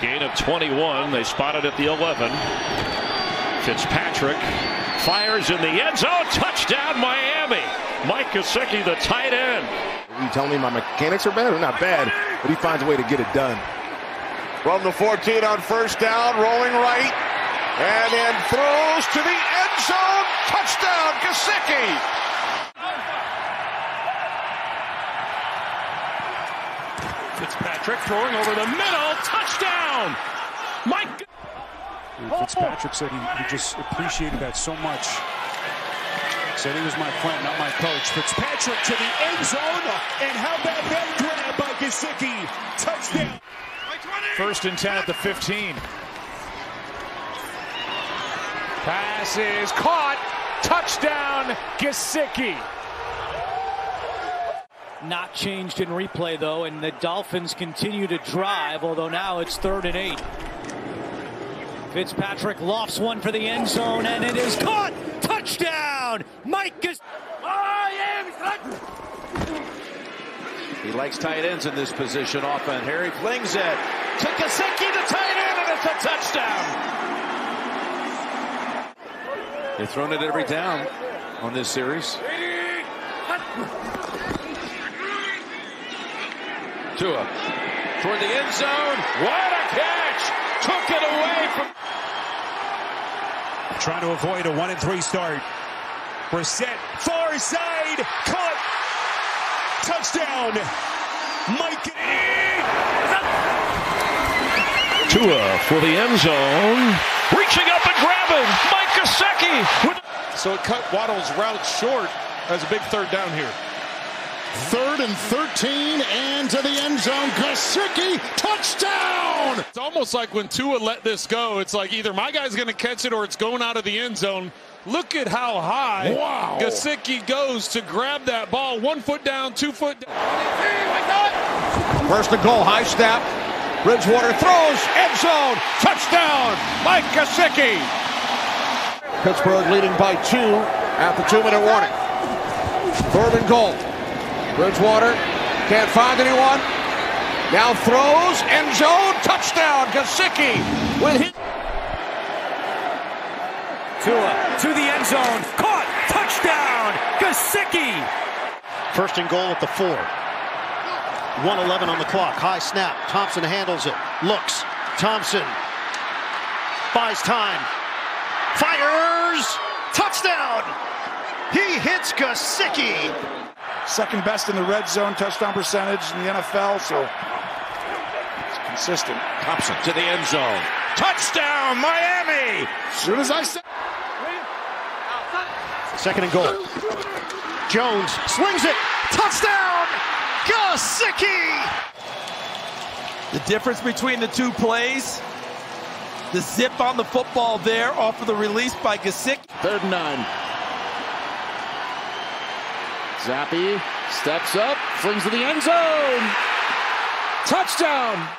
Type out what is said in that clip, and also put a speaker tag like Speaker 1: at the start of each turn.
Speaker 1: Gain of 21. They spotted at the 11. Fitzpatrick fires in the end zone. Touchdown, Miami. Mike Gesicki, the tight end.
Speaker 2: You telling me my mechanics are bad? They're not bad, but he finds a way to get it done.
Speaker 3: From the 14 on first down, rolling right, and then throws to the end zone. Touchdown, Gesicki.
Speaker 1: Fitzpatrick throwing over the middle. Touchdown. Mike.
Speaker 4: Fitzpatrick said he, he just appreciated that so much. Said he was my friend, not my coach. Fitzpatrick to the end zone. And how about that grab by Gesicki? Touchdown.
Speaker 5: First and 10 at the 15. Pass is caught. Touchdown, Gesicki.
Speaker 6: Not changed in replay, though, and the Dolphins continue to drive, although now it's third and eight. Fitzpatrick lofts one for the end zone, and it is caught. Touchdown! Mike is.
Speaker 7: He likes tight ends in this position often. Harry flings it to Gesicki, the tight end, and it's a touchdown. They've thrown it every down on this series. Tua toward the end zone. What a catch! Took it away from.
Speaker 4: Trying to avoid a one and three start. Brissett, far side, caught. Touchdown. Mike.
Speaker 1: Tua for the end zone. Reaching up and grabbing. Mike. With
Speaker 3: So it cut Waddle's route short as a big third down here.
Speaker 8: Third and 13 and to the end zone. Gesicki, touchdown!
Speaker 9: It's almost like when Tua let this go, it's like either my guy's going to catch it or it's going out of the end zone. Look at how high
Speaker 8: Wow.
Speaker 9: Gesicki goes to grab that ball. One foot down, two foot down.
Speaker 3: First and goal, high snap. Bridgewater throws, end zone, touchdown, Mike Gesicki. Pittsburgh leading by two at the two-minute warning. Third and goal. Bridgewater can't find anyone. Now throws, end zone, touchdown, Gesicki with his.
Speaker 6: Tua to the end zone. Caught. Touchdown. Gesicki.
Speaker 10: First and goal at the four. 111 on the clock. High snap. Thompson handles it. Looks. Thompson buys time. Fires. Touchdown. He hits Gesicki.
Speaker 4: Second best in the red zone touchdown percentage in the NFL, so it's consistent.
Speaker 7: Thompson to the end zone.
Speaker 3: Touchdown, Miami.
Speaker 4: As soon as I said.
Speaker 10: Second and goal. Jones swings it. Touchdown. Gesicki.
Speaker 11: The difference between the two plays, the zip on the football there off of the release by Gesicki.
Speaker 8: Third and nine. Zappy steps up, flings to the end zone. Touchdown.